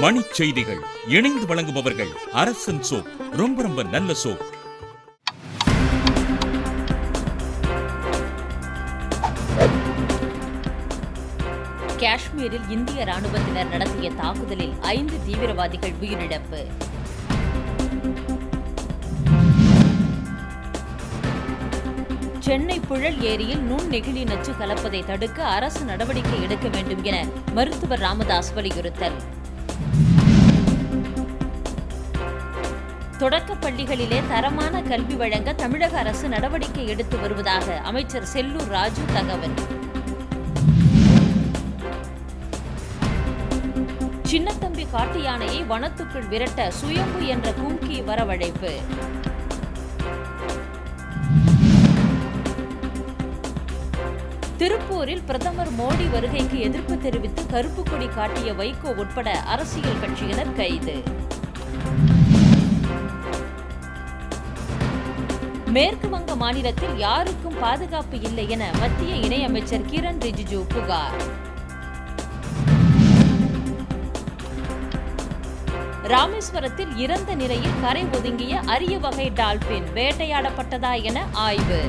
மணி செய்திகள். இணைந்து வழங்குபவர்கள் அரசன் சோப். ரொம்ப ரொம்ப நல்ல சோப். காஷ்மீரில் இந்திய ராணுவத்தினர் நடத்திய தாக்குதலில் ஐந்து தீவிரவாதிகள் உயிரிழப்பு. சென்னை புழல் ஏரியில் நுண்ணெகிழி நச்சு கலப்பதை தடுக்க அரசு நடவடிக்கை எடுக்க வேண்டும் என மருத்துவர் ராமதாஸ் வலியுறுத்தல். தொடக்கப் பள்ளிகளிலே தரமான கல்வி வழங்க தமிழக அரசு நடவடிக்கை எடுத்து வருவதாக அமைச்சர் செல்லூர் ராஜு தகவல். சின்னத்தம்பி காட்டு யானையை வனத்துக்குள் விரட்ட சுயம்பு என்ற கும்கி வரவழைப்பு. திருப்பூரில் பிரதமர் மோடி வருகைக்கு எதிர்ப்பு தெரிவித்து கருப்பு கொடி காட்டிய வைகோ உட்பட அரசியல் கட்சியினர் கைது. மேற்கு வங்க மாநிலத்தில் யாருக்கும் பாதுகாப்பு இல்லை என மத்திய இணையமைச்சர் கிரண் ரிஜிஜு புகார். ராமேஸ்வரத்தில் இறந்த நிலையில் கரை ஒதுங்கிய அரிய வகை டால்பின் வேட்டையாடப்பட்டதா என ஆய்வு.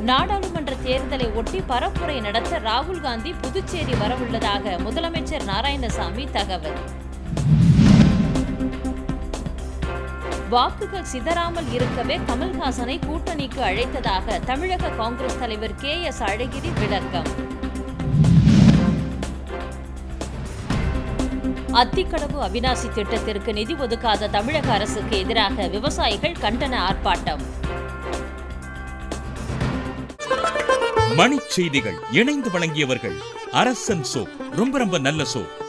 நாடாளுமன்ற தேர்தலை ஒட்டி பரப்புரை நடத்த ராகுல் காந்தி புதுச்சேரி வரவுள்ளதாக முதலமைச்சர் நாராயணசாமி தகவல். வாக்குகள் சிதறாமல் இருக்கவே கமல்ஹாசனை கூட்டணிக்கு அழைத்ததாக தமிழக காங்கிரஸ் தலைவர் கே எஸ் அழகிரி விளக்கம். அத்திக்கடவு அவினாசி திட்டத்திற்கு நிதி ஒதுக்காத தமிழக அரசுக்கு எதிராக விவசாயிகள் கண்டன ஆர்ப்பாட்டம். மணிச் செய்திகள் இணைந்து வழங்கியவர்கள் அரசன் சோப் ரொம்ப ரொம்ப நல்ல சோப்.